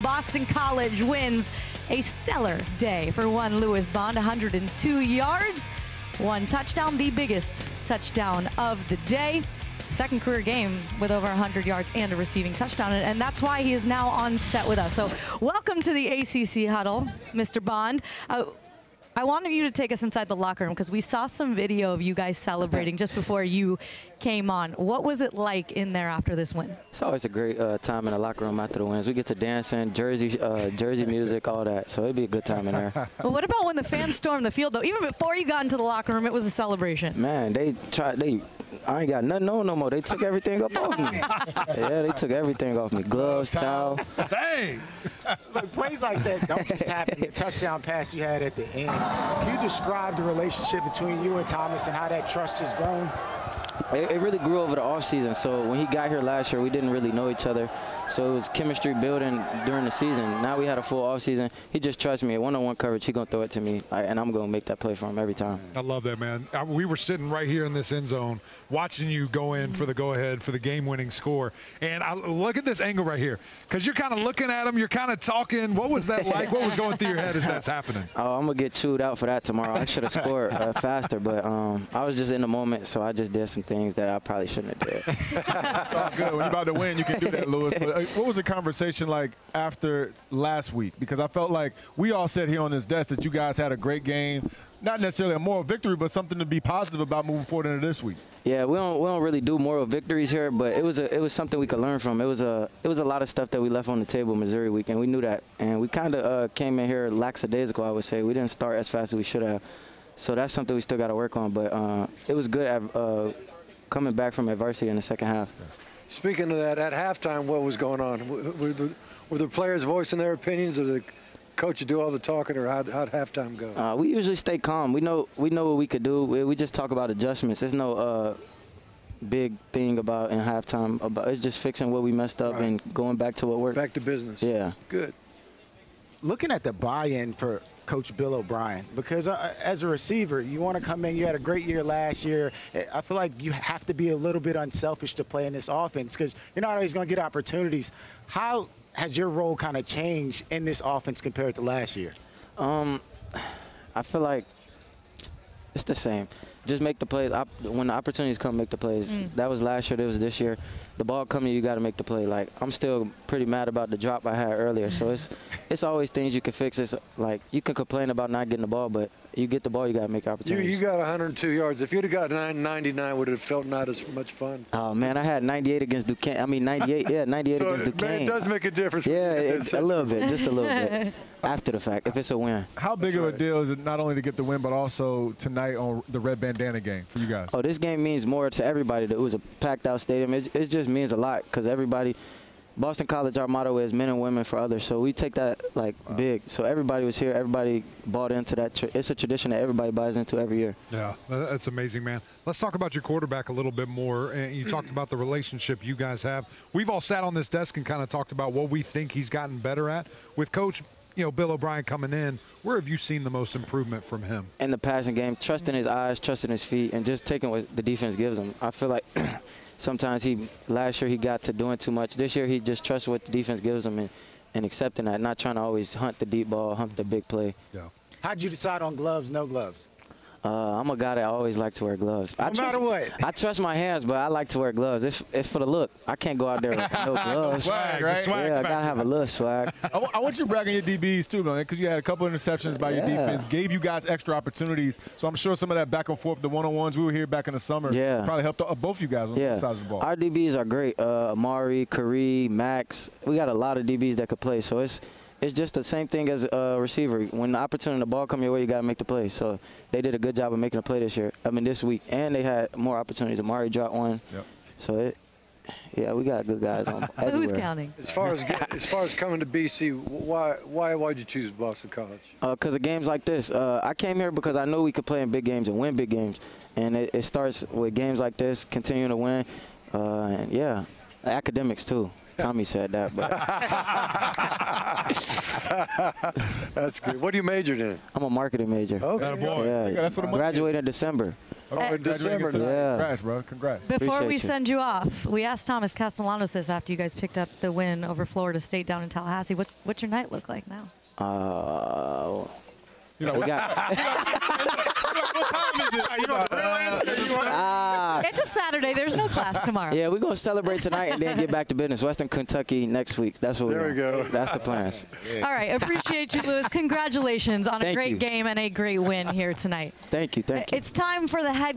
Boston College wins a stellar day for one Lewis Bond, 102 yards, one touchdown, the biggest touchdown of the day. Second career game with over 100 yards and a receiving touchdown, and that's why he is now on set with us. So, welcome to the ACC huddle, Mr. Bond. Uh, I wanted you to take us inside the locker room because we saw some video of you guys celebrating just before you came on. What was it like in there after this win? It's always a great uh, time in the locker room after the wins. We get to dancing, jersey, uh, jersey music, all that. So it'd be a good time in there. Well, what about when the fans stormed the field, though? Even before you got into the locker room, it was a celebration. Man, they tried. They, I ain't got nothing on no more. They took everything up off me. yeah, they took everything off me. Gloves, towels. Dang. Look, plays like that don't just happen. The touchdown pass you had at the end. Can you describe the relationship between you and Thomas and how that trust has grown? It, it really grew over the offseason. So when he got here last year, we didn't really know each other. So it was chemistry building during the season. Now we had a full offseason. He just trusts me. One-on-one coverage, he gonna throw it to me, and I'm gonna make that play for him every time. I love that, man. We were sitting right here in this end zone, watching you go in for the go-ahead for the game-winning score. And I look at this angle right here, because you're kind of looking at him. You're kind of talking. What was that like? what was going through your head as that's happening? Oh, I'm gonna get chewed out for that tomorrow. I should have scored uh, faster, but um, I was just in the moment, so I just did some things that I probably shouldn't have did. it's all good. When you're about to win, you can do that, Lewis. But uh, what was the conversation like after last week? Because I felt like we all said here on this desk that you guys had a great game. Not necessarily a moral victory, but something to be positive about moving forward into this week. Yeah, we don't we don't really do moral victories here, but it was a it was something we could learn from. It was a it was a lot of stuff that we left on the table Missouri week, and we knew that, and we kind of uh, came in here lackadaisical. I would say we didn't start as fast as we should have, so that's something we still got to work on. But uh, it was good at, uh, coming back from adversity in the second half. Speaking of that, at halftime, what was going on? Were the, were the players voicing their opinions, or the coaches do all the talking, or how'd, how'd halftime go? Uh, we usually stay calm. We know we know what we could do. We, we just talk about adjustments. There's no uh, big thing about in halftime. About it's just fixing what we messed up Right. and going back to what worked. Back to business. Yeah. Good. Looking at the buy-in for Coach Bill O'Brien, because uh, as a receiver, you want to come in. You had a great year last year. I feel like you have to be a little bit unselfish to play in this offense because you're not always going to get opportunities. How has your role kind of changed in this offense compared to last year? Um, I feel like it's the same. Just make the plays. Op- when the opportunities come, make the plays. Mm. That was last year. That was this year. The ball coming, you got to make the play. Like I'm still pretty mad about the drop I had earlier. So it's it's always things you can fix. It's like you can complain about not getting the ball, but you get the ball, you got to make You, opportunities. you got 102 yards. If you'd have got 99, would it have felt not as much fun? Oh man, I had 98 against Duquesne. I mean 98. Yeah, 98 So against it, Duquesne. it does make a difference. yeah, you it's a little bit, just a little bit. After the fact, if it's a win. How big of a deal is it not only to get the win, but also tonight on the red bandana game for you guys? Oh, this game means more to everybody. It was a packed out stadium. It, it just means a lot because everybody, Boston College, our motto is men and women for others. So we take that like big. So everybody was here. Everybody bought into that. It's a tradition that everybody buys into every year. Yeah, that's amazing, man. Let's talk about your quarterback a little bit more. And you talked about the relationship you guys have. We've all sat on this desk and kind of talked about what we think he's gotten better at. With Coach, you know, Bill O'Brien coming in, where have you seen the most improvement from him? In the passing game, trusting his eyes, trusting his feet, and just taking what the defense gives him. I feel like sometimes he last year he got to doing too much. This year he just trusts what the defense gives him and, and accepting that, not trying to always hunt the deep ball, hunt the big play. Yeah. How'd you decide on gloves, no gloves? Uh, I'm a guy that always like to wear gloves. I No trust, matter what. I trust my hands, but I like to wear gloves. It's, it's for the look. I can't go out there with no gloves. swag, right? swag yeah, I gotta have a little swag. I, w- I want you to brag on your DBs too, man, because you had a couple of interceptions by your defense, gave you guys extra opportunities. So I'm sure some of that back and forth, the one-on-ones we were here back in the summer, Yeah. probably helped uh, both you guys on Yeah, both sides of the ball. our DBs are great. Uh, Amari, Kari, Max. We got a lot of DBs that could play. So it's it's just the same thing as a receiver. When the opportunity, the ball come your way, you gotta make the play. So they did a good job of making a play this year. I mean this week, and they had more opportunities. Amari dropped one. Yep. So it, yeah, we got good guys on everywhere. Who's counting? As far as as far as coming to BC, why why why'd you choose Boston College? because of games like this. Uh, I came here because I knew we could play in big games and win big games, and it, it starts with games like this, continuing to win, uh, and yeah, academics too. Tommy said that, but That's good. What do you majored in? I'm a marketing major. Okay. Atta boy. Yeah, That's what I'm graduated in December. Oh, in December. tonight. Yeah. Congrats, bro. Congrats. Before Appreciate we you. send you off, we asked Thomas Castellanos this after you guys picked up the win over Florida State down in Tallahassee. What, what's your night look like now? Uh, You know, we got. Ah, It's a Saturday. There's no class tomorrow. yeah, we're gonna celebrate tonight and then get back to business. Western Kentucky next week. That's what There we're we go. That's the plans. All right. Appreciate you, Lewis. Congratulations on a great you. game and a great win here tonight. Thank you. Thank you. It's time for the head